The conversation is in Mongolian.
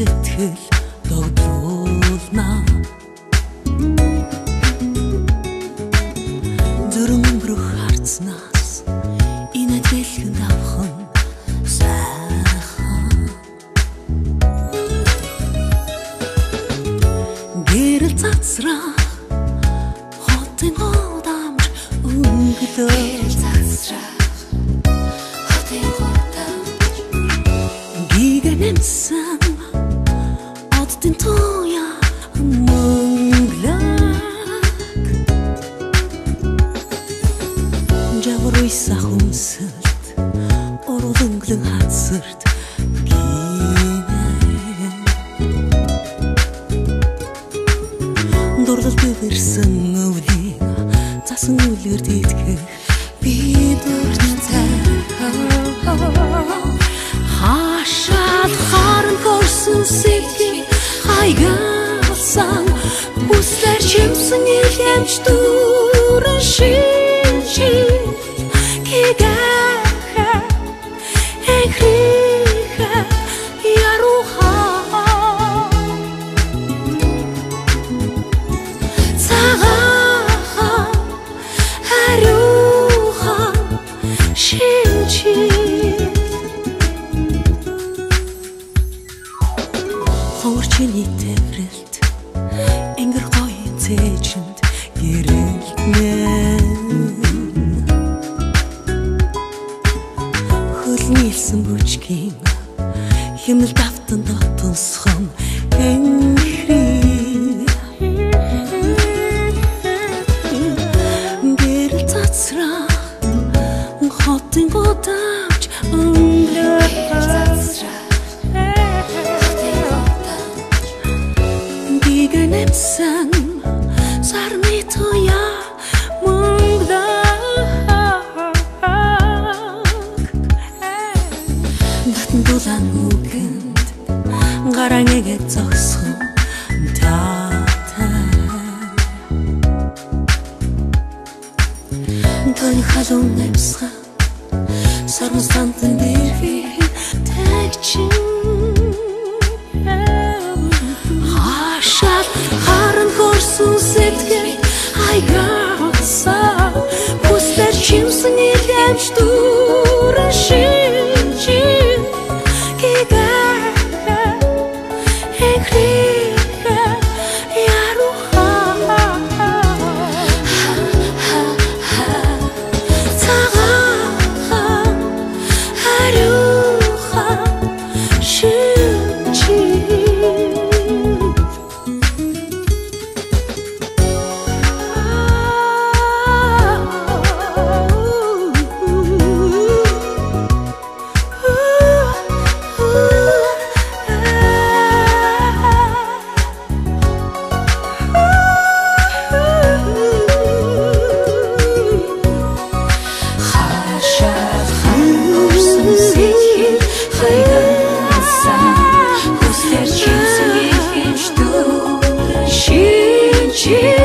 сэтгэл догдруулна Зүрм өнгөрөх харцнаас энэ дэлхэн давхан сайхан. Гэрэл цацраа хотын одамж өнгөлөө. Гэрэл цацраа хотын одамж гигэнэмсэн жавруйса хүмсэлт оролонглон хацарт дурлал бивэрсэн өвлийг засан үлгэр дийтгэх би дуртай хашаад харан корсон сэтгэл хайгaalсан бүслэр чимсэн илэмж дүүрэн шинжи ховорчны төврэлт энгэр гоё цээжинд гэрэлтнэ хөлнийсэн бүжгийн химэл давтан дотонсхон энхри гарангэгэ зогсхон таатай Тони халуун нэмсга Сармас тантан дэрхи тагчин Хашаад харан хөрсөн сэтгэл Айгааса Бүслэр чимсэн илэмж дүүрэн Jesus.